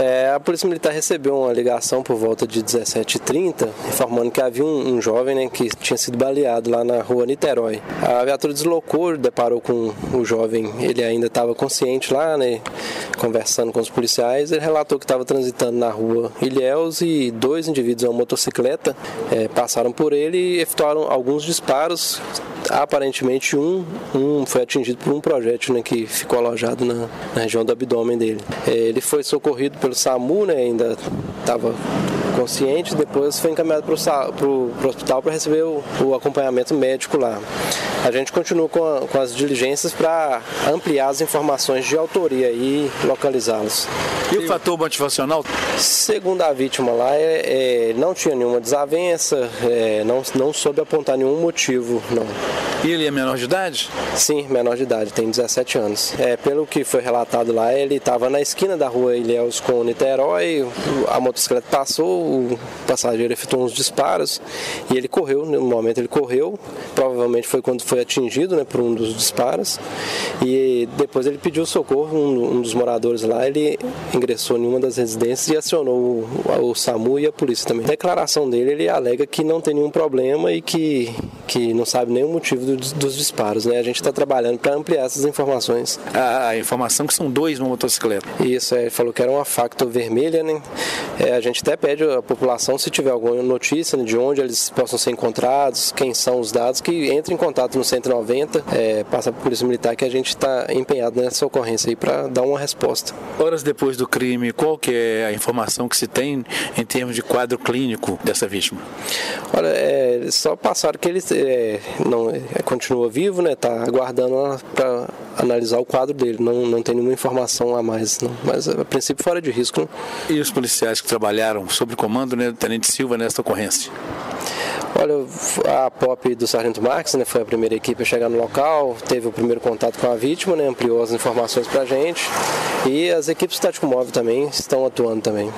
É, a Polícia Militar recebeu uma ligação por volta de 17h30, informando que havia um, um jovem né, que tinha sido baleado lá na rua Niterói. A viatura deslocou, deparou com o jovem, ele ainda estava consciente lá, né, conversando com os policiais. Ele relatou que estava transitando na rua Ilhéus e dois indivíduos em uma motocicleta é, passaram por ele e efetuaram alguns disparos aparentemente um, um foi atingido por um projétil né, que ficou alojado na, na região do abdômen dele. É, ele foi socorrido pelo SAMU, né, ainda estava consciente, depois foi encaminhado para o hospital para receber o, o, acompanhamento médico lá. A gente continua com, a, com as diligências para ampliar as informações de autoria e localizá-los. E o fator motivacional? Segundo a vítima lá, é, é, não tinha nenhuma desavença, é, não, não soube apontar nenhum motivo, não. E ele é menor de idade? Sim, menor de idade, tem 17 anos. É, pelo que foi relatado lá, ele estava na esquina da rua Ilhéus com Niterói, a motocicleta passou, o passageiro efetuou uns disparos e ele correu, no momento ele correu, provavelmente foi quando foi atingido né, por um dos disparos e depois ele pediu socorro, um, um dos moradores lá, ele ingressou em uma das residências e acionou o, o SAMU e a polícia também. Na declaração dele, ele alega que não tem nenhum problema e que, que não sabe nem o motivo dos, dos disparos. Né? A gente está trabalhando para ampliar essas informações. A, a, informação que são dois numa motocicleta. Isso, é, ele falou que era uma Factor vermelha. Né? É, a gente até pede à população, se tiver alguma notícia de onde eles possam ser encontrados, quem são os dados, que entre em contato no 190, é, passa para a Polícia Militar que a gente está empenhado nessa ocorrência aí para dar uma resposta. Horas depois do crime, qual que é a informação que se tem em termos de quadro clínico dessa vítima? Olha, é, só passaram que ele é, não, é, continua vivo, né? Tá aguardando para analisar o quadro dele. Não, não tem nenhuma informação a mais, não. mas a princípio fora de risco. Né? E os policiais que trabalharam sob comando né, do Tenente Silva nesta ocorrência? Olha, a POP do Sargento Marques né, foi a primeira equipe a chegar no local, teve o primeiro contato com a vítima, né, ampliou as informações para a gente e as equipes Tático Móvel também estão atuando também.